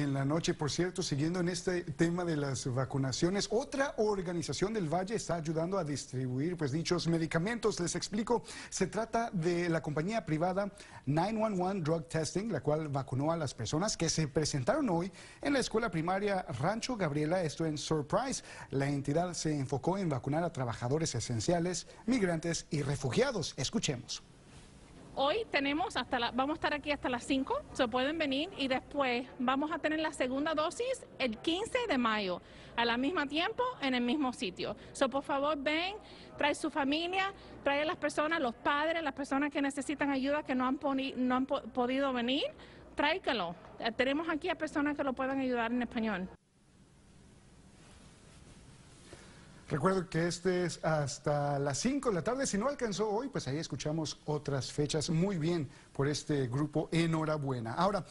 En la noche, por cierto, siguiendo en este tema de las vacunaciones, otra organización del Valle está ayudando a distribuir pues, dichos medicamentos. Les explico, se trata de la compañía privada 911 Drug Testing, la cual vacunó a las personas que se presentaron hoy en la escuela primaria Rancho Gabriela, esto en Surprise. La entidad se enfocó en vacunar a trabajadores esenciales, migrantes y refugiados. Escuchemos. Hoy tenemos hasta la, vamos a estar aquí hasta las 5, se pueden venir y después vamos a tener la segunda dosis el 15 de mayo, a la misma tiempo, en el mismo sitio. So, por favor, ven, trae su familia, trae a las personas, los padres, las personas que necesitan ayuda, que no han, no han podido venir, tráigalo. Eh, tenemos aquí a personas que lo puedan ayudar en español. Recuerdo que este es hasta las 5 de la tarde. Si no alcanzó hoy, pues ahí escuchamos otras fechas. Muy bien por este grupo. Enhorabuena. Ahora,